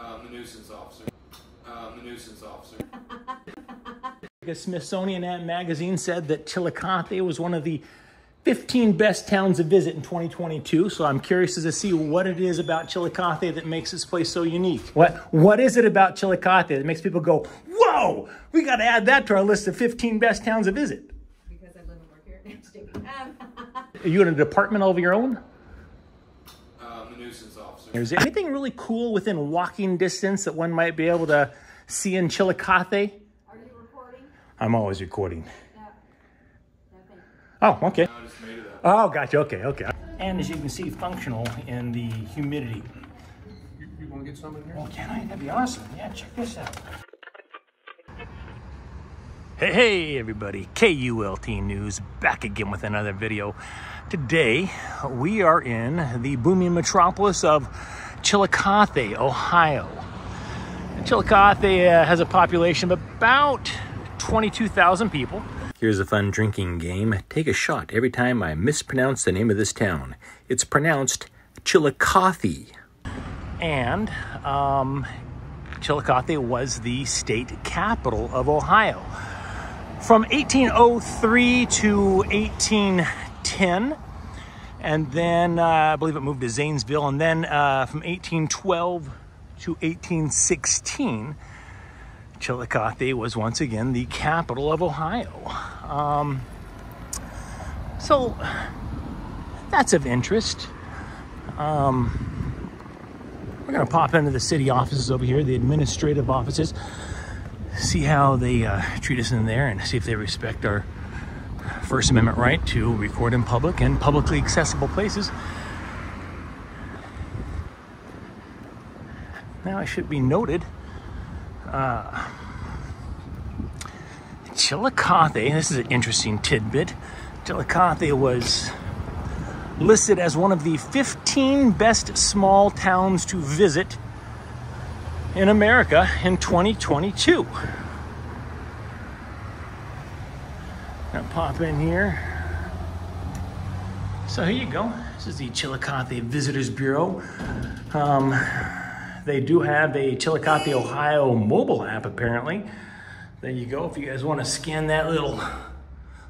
Um, the nuisance officer. Um, the nuisance officer. A Smithsonian magazine said that Chillicothe was one of the 15 best towns to visit in 2022. So I'm curious to see what it is about Chillicothe that makes this place so unique. What What is it about Chillicothe that makes people go, whoa, we got to add that to our list of 15 best towns to visit? Because I live and work here. I'm just joking. Um, Are you in a department of your own? Um, the nuisance officer. Is there anything really cool within walking distance that one might be able to see in Chillicothe? Are you recording? I'm always recording. No. No. Oh, okay. I just made it up. Oh, gotcha. Okay, okay. And as you can see, functional in the humidity. You want to get some in here? Oh, can I? That'd be awesome. Yeah, check this out. Hey, hey, everybody. KULT News back again with another video. Today, we are in the booming metropolis of Chillicothe, Ohio. Chillicothe uh, has a population of about 22,000 people. Here's a fun drinking game. Take a shot every time I mispronounce the name of this town. It's pronounced Chillicothe. And um, Chillicothe was the state capital of Ohio. From 1803 to 1810, and then uh, I believe it moved to Zanesville, and then uh, from 1812 to 1816, Chillicothe was once again the capital of Ohio. Um, so that's of interest. Um, we're going to pop into the city offices over here, the administrative offices, see how they uh, treat us in there, and see if they respect our First Amendment right to record in public and publicly accessible places. Now, it should be noted uh, Chillicothe, this is an interesting tidbit. Chillicothe was listed as one of the 15 best small towns to visit in America in 2022. Gonna pop in here. So here you go. This is the Chillicothe Visitors Bureau. Um, they do have a Chillicothe, Ohio mobile app apparently. There you go. If you guys want to scan that little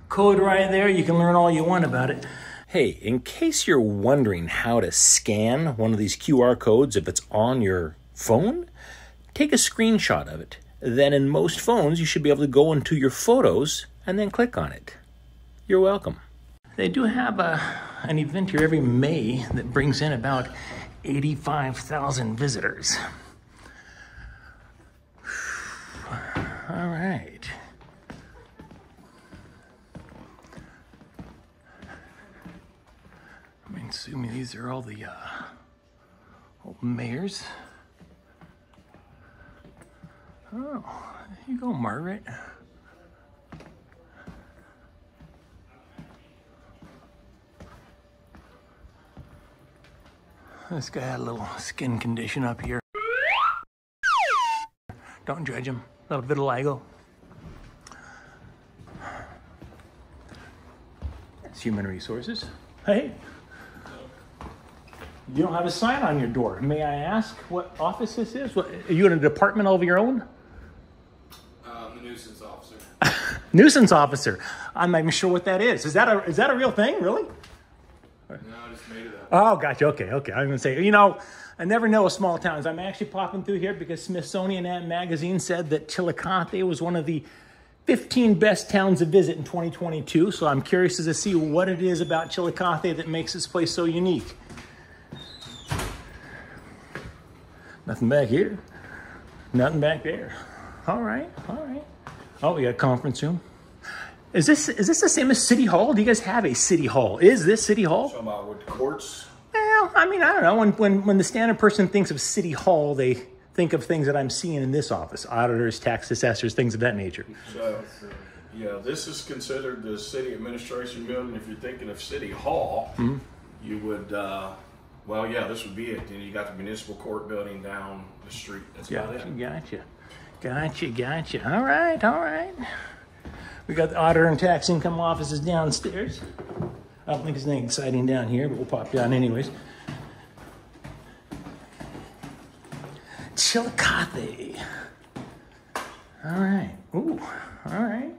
code right there, you can learn all you want about it. Hey, in case you're wondering how to scan one of these QR codes if it's on your phone, take a screenshot of it. Then in most phones, you should be able to go into your photos and then click on it. You're welcome. They do have a, an event here every May that brings in about 85,000 visitors. All right. I'm assuming these are all the uh, old mayors. Oh, there you go, Margaret. This guy had a little skin condition up here. Don't judge him. A little vitiligo. That's human resources. Hey. You don't have a sign on your door. May I ask what office this is? What, are you in a department all of your own? Um, the nuisance officer. Nuisance officer. I'm not even sure what that is. Is that a is that a real thing? Really? No, I just made it up. Oh, gotcha. Okay, okay. I'm gonna say, you know, I never know with small towns. I'm actually popping through here because Smithsonian Magazine said that Chillicothe was one of the 15 best towns to visit in 2022. So I'm curious to see what it is about Chillicothe that makes this place so unique. Nothing back here. Nothing back there. All right, all right. Oh, we got a conference room. Is this is this the same as City Hall? Do you guys have a City Hall? Is this City Hall? Talking about with courts. Well, I mean, I don't know. When, when, when the standard person thinks of City Hall, they think of things that I'm seeing in this office auditors, tax assessors, things of that nature. So, yeah, this is considered the city administration building. If you're thinking of City Hall, you would, uh, well, yeah, this would be it. Then you got the municipal court building down the street. That's about Gotcha, it. gotcha. Gotcha, gotcha. All right, all right. We got the auditor and tax income offices downstairs. I don't think there's anything exciting down here, but we'll pop down anyways. Chillicothe. All right. Ooh, all right.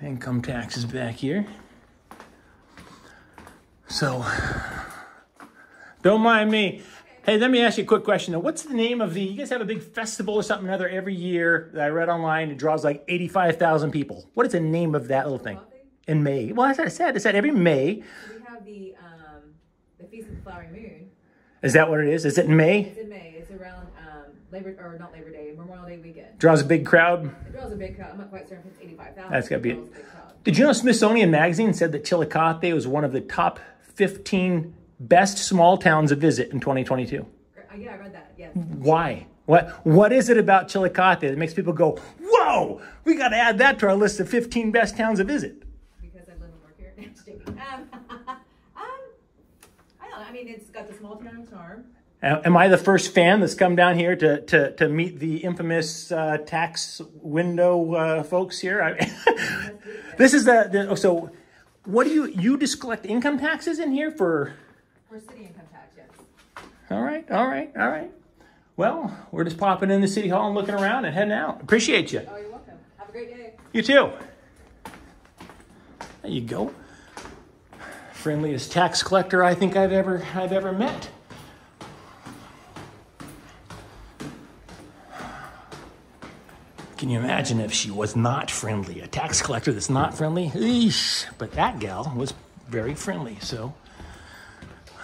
Income taxes back here. So, don't mind me. Hey, let me ask you a quick question. Though. What's the name of the? You guys have a big festival or something or other every year that I read online. It draws like eighty-five thousand people. What is the name of that little thing? In May. Well, that's what I said. I said every May. We have the, um, the Feast of the Flowering Moon. Is that what it is? Is it in May? It's in May. It's around, um, Labor, or not Labor Day, Memorial Day weekend. Draws a big crowd. It draws a big crowd. I'm not quite certain if it's 85,000. That's gotta be It it. draws a big crowd. Did you know Smithsonian Magazine said that Chillicothe was one of the top fifteen best small towns to visit in 2022? Uh, yeah, I read that. Yes. Why? What What is it about Chillicothe that makes people go, "Whoa, we got to add that to our list of 15 best towns to visit"? Because I live and work here. No, I'm just joking. Um, um, I don't know. I mean, it's got the small town charm. Am I the first fan that's come down here to to, to meet the infamous uh, tax window uh, folks here? I, this is the, the so. What do you you just collect income taxes in here for? For city income tax, yes. All right, all right, all right. Well, we're just popping in the city hall and looking around and heading out. Appreciate you. Oh, you're welcome. Have a great day. You too. There you go. Friendliest tax collector I think I've ever I've ever met. Can you imagine if she was not friendly? A tax collector that's not friendly? Eesh. But that gal was very friendly, so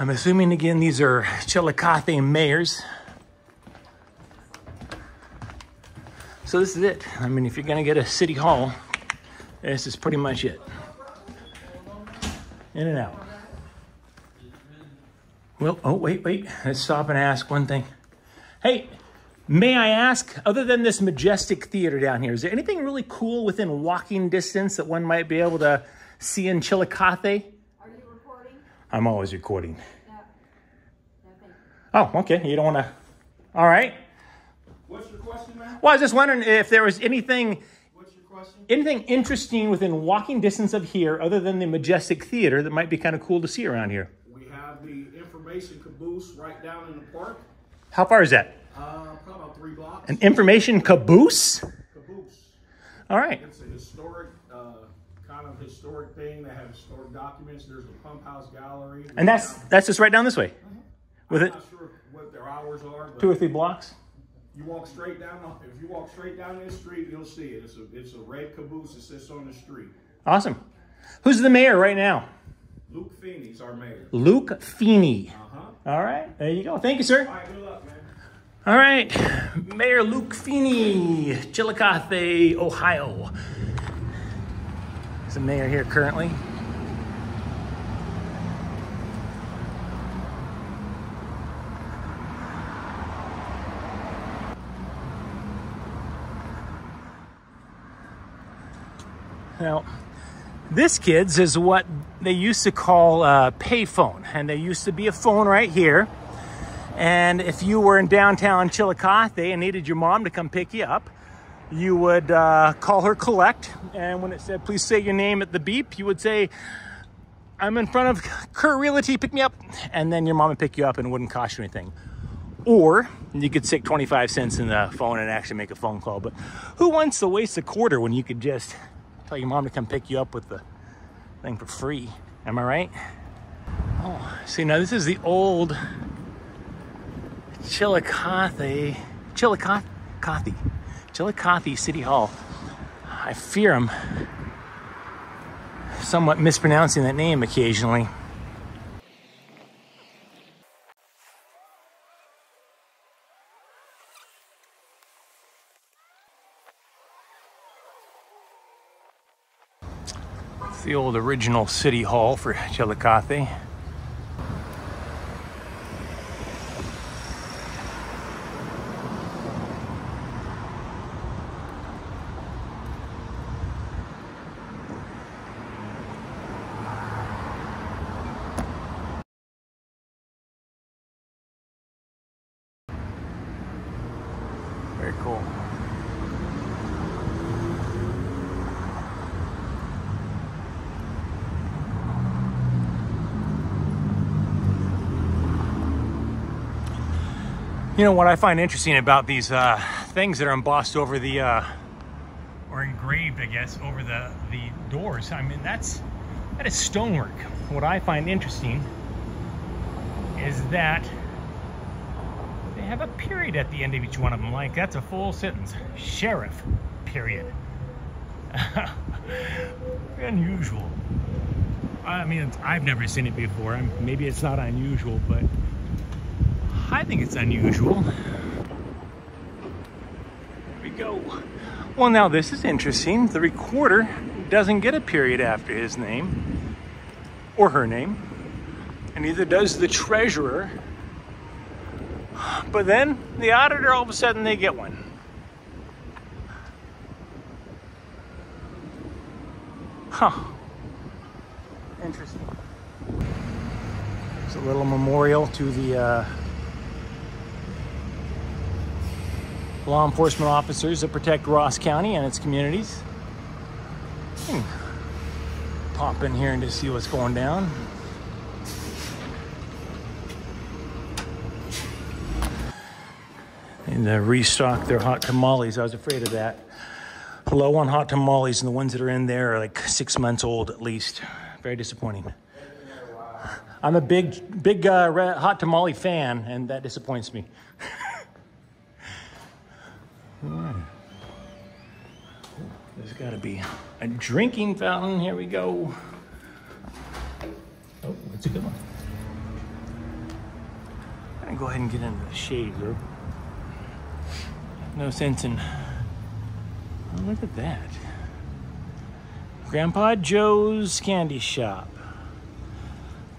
I'm assuming again these are Chillicothe mayors. So this is it. I mean, if you're gonna get a city hall, this is pretty much it. In and out. Well, oh wait, wait. Let's stop and ask one thing. Hey, may I ask, other than this majestic theater down here, is there anything really cool within walking distance that one might be able to see in Chillicothe? Are you recording? I'm always recording. No. No. Oh, okay. You don't want to. All right. What's your question, man? Well, I was just wondering if there was anything What's your question? anything interesting within walking distance of here other than the majestic theater that might be kind of cool to see around here We have the information caboose right down in the park. how far is that Uh, probably about three blocks. an information caboose caboose. all right It's a historic, uh, kind of historic thing. They have historic documents. There's a pump house gallery. and that's that's just right down this way with I'm it not sure what their hours are, but two or three blocks you walk straight down. If you walk straight down this street, you'll see it. It's a it's a red caboose that sits on the street. awesome who's the mayor right now Luke Feeney's our mayor. luke feeney Uh huh. all right there you go thank you sir All right, good luck, man. all right mayor luke feeney chillicothe ohio He's the mayor here currently Now, this, kids, is what they used to call a payphone. And there used to be a phone right here. And if you were in downtown Chillicothe and needed your mom to come pick you up, you would uh, call her collect. And when it said, please say your name at the beep, you would say, I'm in front of Kerr Realty, pick me up. And then your mom would pick you up and it wouldn't cost you anything. Or you could stick 25 cents in the phone and actually make a phone call. But who wants to waste a quarter when you could just tell your mom to come pick you up with the thing for free? Am I right? Oh, see, now this is the old Chillicothe, Chillicothe, Chillicothe, City Hall. I fear I'm somewhat mispronouncing that name occasionally. It's the old original city hall for Chillicothe. Very cool. You know what I find interesting about these uh, things that are embossed over the, uh, or engraved, I guess, over the, the doors. I mean, that's, that is stonework. What I find interesting is that have a period at the end of each one of them. Like, that's a full sentence. Sheriff, period. unusual. I mean, I've never seen it before. I'm, maybe it's not unusual, but I think it's unusual. There we go. Well, now this is interesting. The recorder doesn't get a period after his name or her name, and neither does the treasurer. But then the auditor, all of a sudden, they get one. Huh. Interesting. It's a little memorial to the uh, law enforcement officers that protect Ross County and its communities. Hmm. Pop in here and just see what's going down. And to restock their hot tamales. I was afraid of that low on hot tamales, and the ones that are in there are like six months old at least. Very disappointing. I'm a big, big uh, hot tamale fan, and that disappoints me. There's got to be a drinking fountain. Here we go. Oh, that's a good one. Gonna go ahead and get into the shade, though. No sense in Oh, look at that. Grandpa Joe's Candy Shop.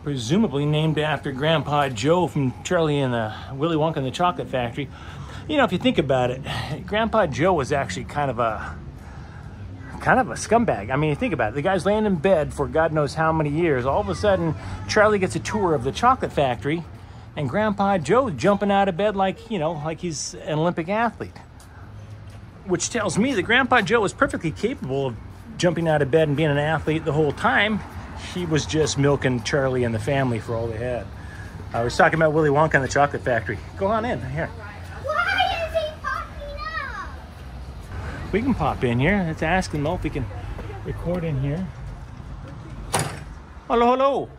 Presumably named after Grandpa Joe from Charlie and the Willy Wonka and the Chocolate Factory. You know, if you think about it, Grandpa Joe was actually kind of a kind of a scumbag. I mean, think about it. The guy's laying in bed for God knows how many years. All of a sudden, Charlie gets a tour of the chocolate factory, and Grandpa Joe jumping out of bed like, you know, like he's an Olympic athlete which tells me that Grandpa Joe was perfectly capable of jumping out of bed and being an athlete the whole time. He was just milking Charlie and the family for all they had. I was talking about Willy Wonka and the Chocolate Factory. Go on in here. Why is he popping up? We can pop in here. Let's ask them if we can record in here. Hello, hello.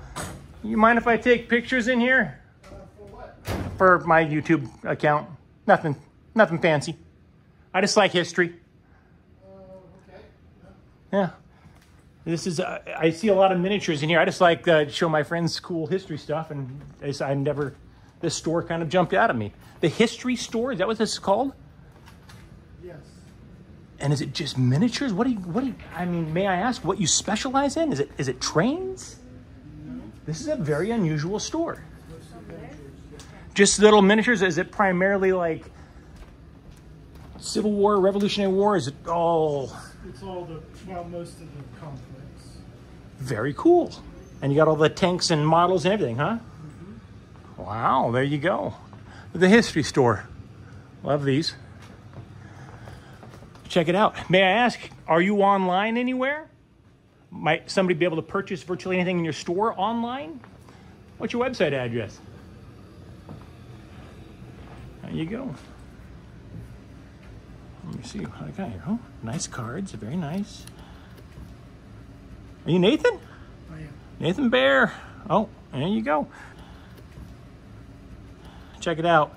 You mind if I take pictures in here? Uh, for what? For my YouTube account. Nothing, nothing fancy. I just like history. Uh, okay. Yeah. This is, uh, I see a lot of miniatures in here. I just like uh, show my friends cool history stuff, and I, I never, this store kind of jumped out at me. The history store, is that what this is called? Yes. And is it just miniatures? What do you, what do you, I mean, may I ask what you specialize in? Is it, is it trains? No. This is a very unusual store. Just little miniatures? Is it primarily like Civil War, Revolutionary War? Is it all It's all the, well, most of the conflicts. very cool? And you got all the tanks and models and everything, huh? Mm-hmm. Wow, there you go. The history store. Love these. Check it out. May I ask, are you online anywhere? Might somebody be able to purchase virtually anything in your store online? What's your website address? There you go. Let me see what I got here. Oh, nice cards. Very nice. Are you Nathan? I am. Nathan Bear. Oh, there you go. Check it out.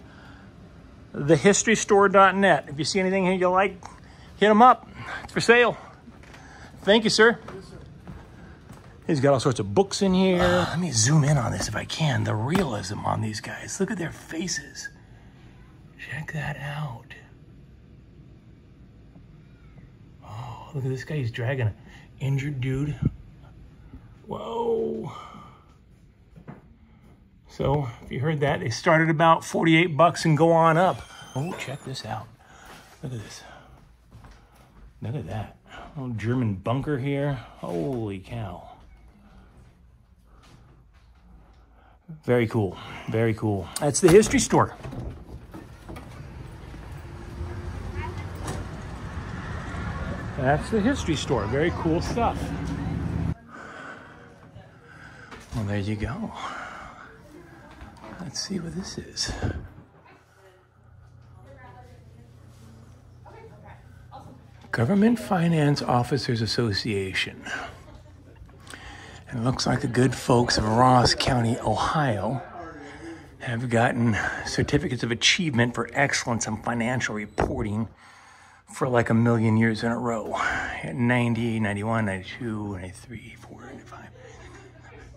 Thehistorystore.net. If you see anything here you like, hit them up. It's for sale. Thank you, sir. He's got all sorts of books in here. let me zoom in on this if I can. The realism on these guys. Look at their faces. Check that out. Look at this guy. He's dragging an injured dude. Whoa. So, if you heard that, they started about 48 bucks and go on up. Oh, check this out. Look at this. Look at that. Little German bunker here. Holy cow. Very cool. Very cool. That's the history store. That's the history store. Very cool stuff. Well, there you go. Let's see what this is. Government Finance Officers Association. It looks like the good folks of Ross County, Ohio, have gotten certificates of achievement for excellence in financial reporting for like a million years in a row. 90, 91, 92, 93, 4, 95,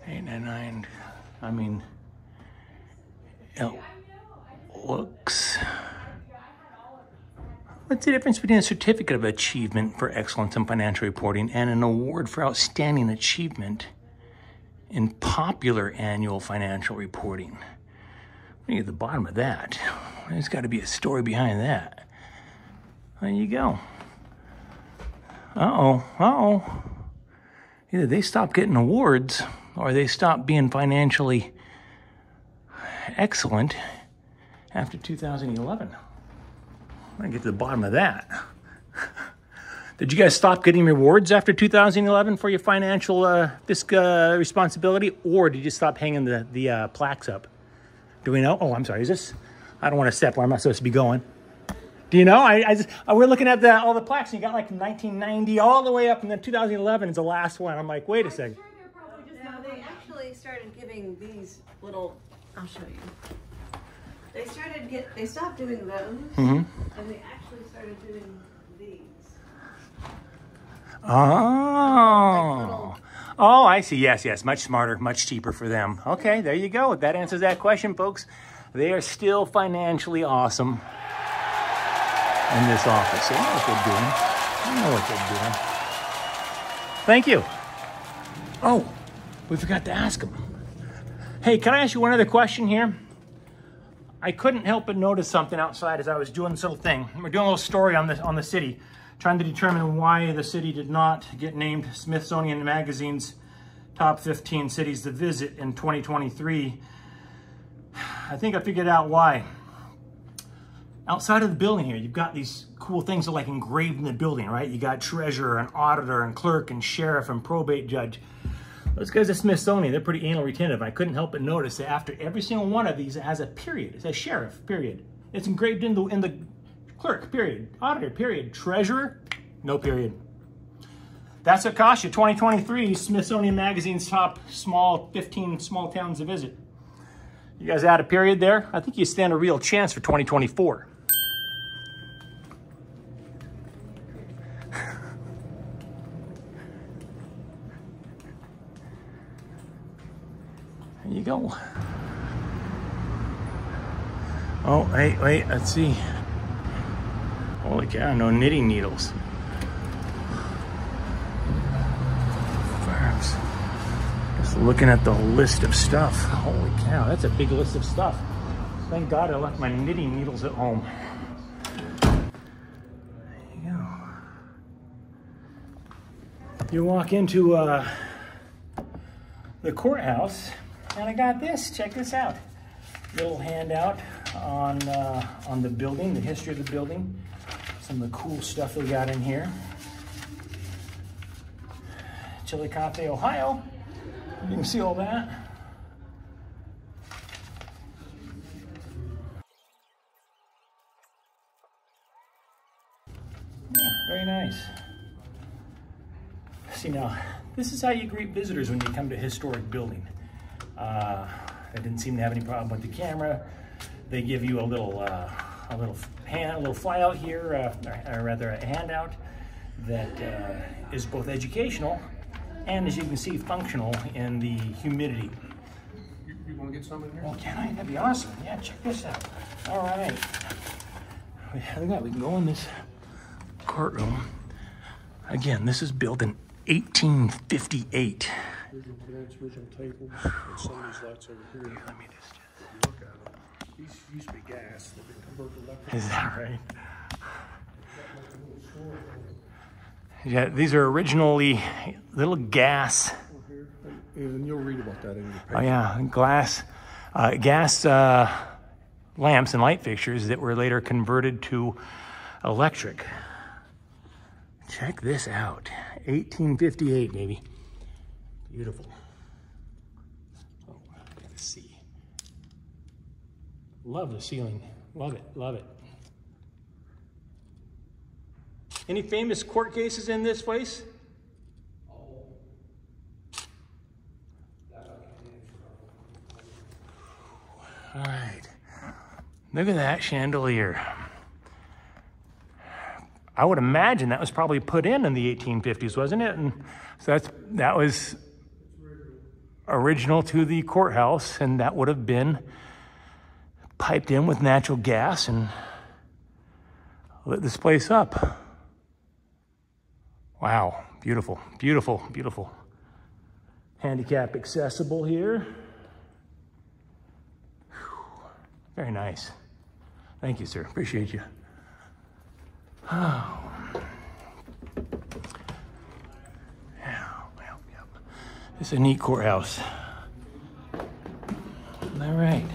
8, 99. I mean, it looks. What's the difference between a certificate of achievement for excellence in financial reporting and an award for outstanding achievement in popular annual financial reporting? We to the bottom of that. There's got to be a story behind that. There you go. Uh oh. Uh oh. Either they stop getting awards or they stop being financially excellent after 2011. I'm gonna get to the bottom of that. Did you guys stop getting rewards after 2011 for your financial uh, fisc uh, responsibility, or did you stop hanging the the uh, plaques up? Do we know? Oh, I'm sorry. Is this? I don't want to step where I'm not supposed to be going. Do you know? I, I just, uh, we're looking at the, all the plaques, and you got like 1990 all the way up, and then 2011 is the last one. I'm like, wait a second. No, they actually started giving these little, I'll show you. They started get, they stopped doing those, Mm-hmm. and they actually started doing these. Oh. Oh, I see. Yes, yes. Much smarter, much cheaper for them. Okay, there you go. That answers that question, folks. They are still financially awesome in this office. They know what they're doing. They know what they're doing. Thank you. Oh, we forgot to ask them. Hey, can I ask you one other question here? I couldn't help but notice something outside as I was doing this little thing. We're doing a little story on the on the city, trying to determine why the city did not get named Smithsonian Magazine's top 15 cities to visit in 2023. I think I figured out why. Outside of the building here, you've got these cool things that are like engraved in the building, right? You got treasurer and auditor and clerk and sheriff and probate judge. Those guys at Smithsonian, they're pretty anal retentive. I couldn't help but notice that after every single one of these, it has a period. It says sheriff, period. It's engraved in the in the clerk, period. Auditor, period. Treasurer, no period. That's what cost you 2023 Smithsonian Magazine's top small 15 small towns to visit. You guys add a period there? I think you stand a real chance for 2024. Go. Oh, wait, wait, let's see. Holy cow, no knitting needles. Farms. Just looking at the list of stuff. Holy cow, that's a big list of stuff. Thank God I left my knitting needles at home. There you go. You walk into uh, the courthouse, and I got this. Check this out. Little handout on uh, on the building, the history of the building, some of the cool stuff we got in here. Chillicothe, Ohio. You can see all that. Very nice. See now, this is how you greet visitors when you come to a historic building. Uh, I didn't seem to have any problem with the camera. They give you a little, uh, a little hand, a little flyout here, uh, or, or rather a handout that uh, is both educational and, as you can see, functional in the humidity. You want to get some in here? Oh, can I? That'd be awesome. Yeah, check this out. All right. Look at that. We can go in this courtroom. Again, this is built in 1858. Original beds, original table, and some of these lights over here. Let me just. Look at them. These used to be gas. They've been converted to electric. Is that right? Yeah, these are originally little gas. And, you'll read about that in your paper. Oh yeah, glass, uh, gas uh, lamps and light fixtures that were later converted to electric. Check this out, 1858, baby. Beautiful. Oh, let's see. Love the ceiling. Love it. Love it. Any famous court cases in this place? All right. Look at that chandelier. I would imagine that was probably put in in the 1850s, wasn't it? And so that's that was original to the courthouse, and that would have been piped in with natural gas and lit this place up. Wow, beautiful, beautiful, beautiful. Handicap accessible here. Whew. Very nice. Thank you, sir. Appreciate you. Oh. Yeah, well, yep. It's a neat courthouse. All right.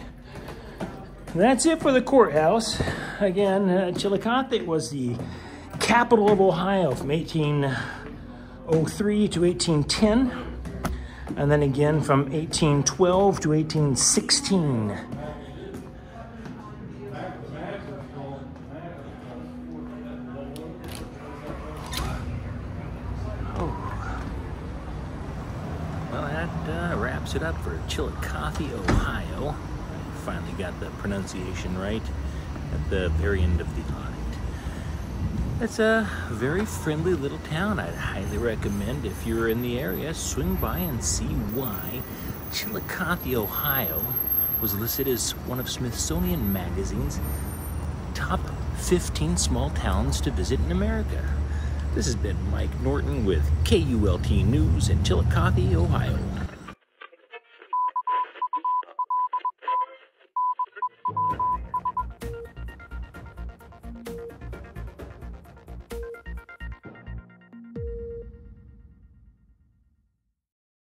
That's it for the courthouse. Again, uh, Chillicothe was the capital of Ohio from 1803 to 1810, and then again from 1812 to 1816. Well, that uh, wraps it up for Chillicothe, Ohio. I Finally got the pronunciation right at the very end of the audit. It's a very friendly little town. I'd highly recommend if you're in the area, swing by and see why Chillicothe, Ohio was listed as one of Smithsonian Magazine's top 15 small towns to visit in America. This has been Mike Norton with KULT News in Chillicothe, Ohio.